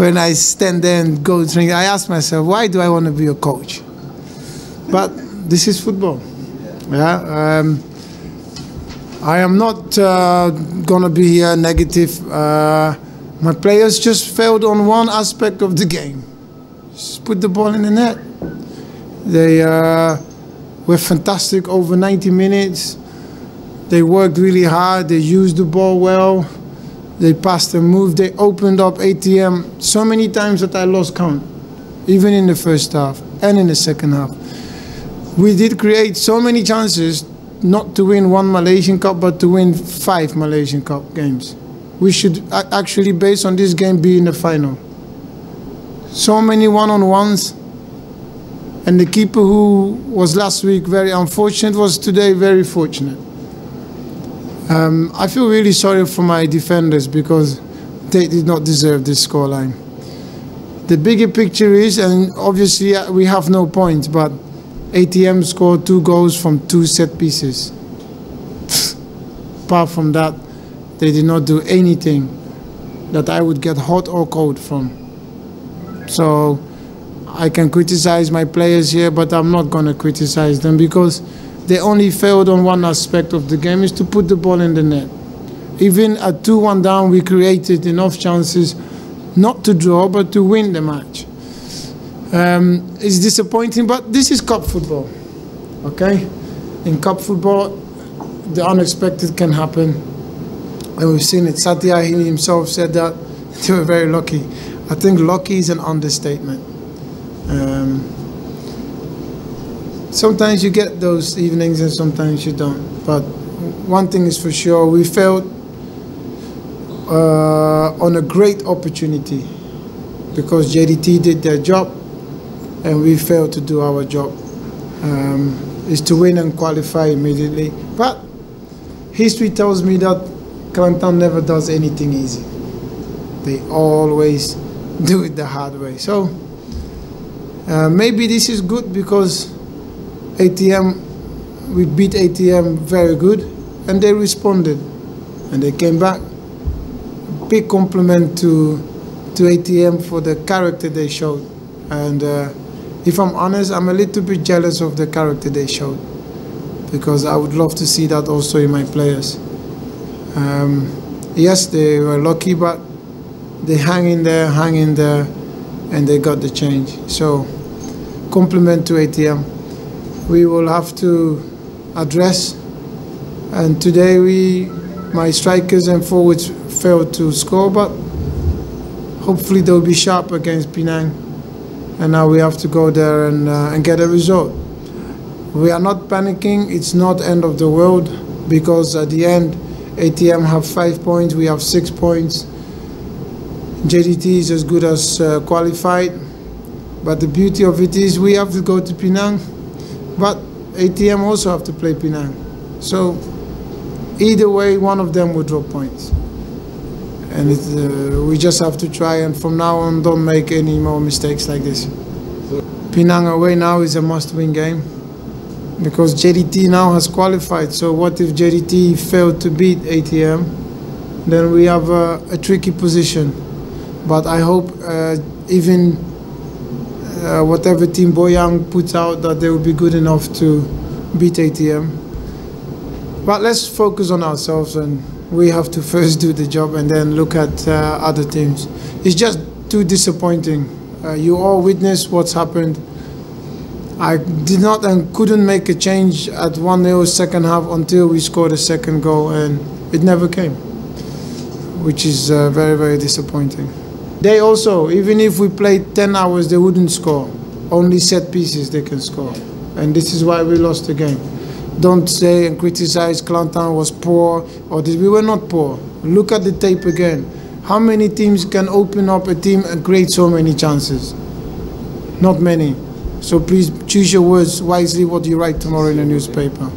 when I stand there and go drink, I ask myself, why do I want to be a coach? But this is football. Yeah. Um, I am not uh, gonna be here negative. Uh, my players just failed on one aspect of the game. Just put the ball in the net. They uh, were fantastic over 90 minutes. They worked really hard. They used the ball well. They passed and moved. They opened up ATM so many times that I lost count, even in the first half and in the second half. We did create so many chances not to win one Malaysian Cup, but to win five Malaysian Cup games. We should actually, based on this game, be in the final. So many one-on-ones, and the keeper who was last week very unfortunate was today very fortunate. Um, I feel really sorry for my defenders because they did not deserve this scoreline. The bigger picture is, and obviously uh, we have no points, but ATM scored two goals from two set pieces. Apart from that, they did not do anything that I would get hot or cold from. So I can criticize my players here, but I'm not going to criticize them because they only failed on one aspect of the game is to put the ball in the net. Even at 2-1 down, we created enough chances not to draw, but to win the match. Um, it's disappointing, but this is cup football. Okay? In cup football, the unexpected can happen. And we've seen it. Satya himself said that they were very lucky. I think lucky is an understatement. Um, sometimes you get those evenings and sometimes you don't. But one thing is for sure, we failed uh, on a great opportunity because JDT did their job and we failed to do our job. Um, is to win and qualify immediately. But history tells me that Kelantan never does anything easy. They always do it the hard way. So uh, maybe this is good because ATM, we beat ATM very good and they responded and they came back. Big compliment to to ATM for the character they showed and uh, if I'm honest, I'm a little bit jealous of the character they showed because I would love to see that also in my players. Um, yes, they were lucky, but they hang in there, hang in there, and they got the change. So, compliment to ATM. We will have to address, and today we, my strikers and forwards failed to score, but hopefully they'll be sharp against Penang and now we have to go there and, uh, and get a result. We are not panicking. It's not end of the world because at the end, ATM have five points. We have six points. JDT is as good as uh, qualified. But the beauty of it is we have to go to Penang, but ATM also have to play Penang. So either way, one of them will drop points and it, uh, we just have to try and from now on don't make any more mistakes like this. Penang away now is a must-win game because JDT now has qualified. So what if JDT failed to beat ATM? Then we have a, a tricky position. But I hope uh, even uh, whatever team Boyang puts out that they will be good enough to beat ATM. But let's focus on ourselves and we have to first do the job and then look at uh, other teams. It's just too disappointing. Uh, you all witnessed what's happened. I did not and couldn't make a change at 1 0 second half until we scored a second goal, and it never came, which is uh, very, very disappointing. They also, even if we played 10 hours, they wouldn't score. Only set pieces they can score. And this is why we lost the game don't say and criticize Kelantan was poor or this. We were not poor. Look at the tape again. How many teams can open up a team and create so many chances? Not many. So please choose your words wisely what you write tomorrow in the newspaper.